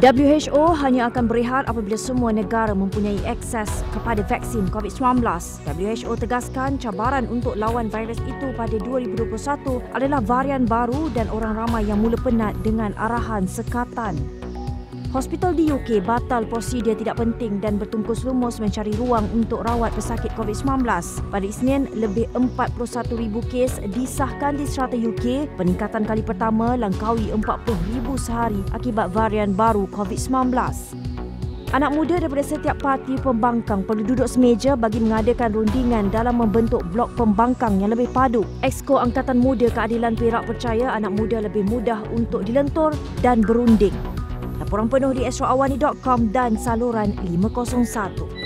WHO hanya akan berehat apabila semua negara mempunyai akses kepada vaksin COVID-19. WHO tegaskan cabaran untuk lawan virus itu pada 2021 adalah varian baru dan orang ramai yang mula penat dengan arahan sekatan. Hospital di UK batal prosedur tidak penting dan bertungkus lumus mencari ruang untuk rawat pesakit COVID-19. Pada Isnin, lebih 41,000 kes disahkan di serata UK, peningkatan kali pertama langkaui 40,000 sehari akibat varian baru COVID-19. Anak muda daripada setiap parti pembangkang perlu duduk semeja bagi mengadakan rundingan dalam membentuk blok pembangkang yang lebih padu. Exco Angkatan Muda Keadilan Perak percaya anak muda lebih mudah untuk dilentur dan berunding. Laporan penuh di esroawani.com dan saluran 501.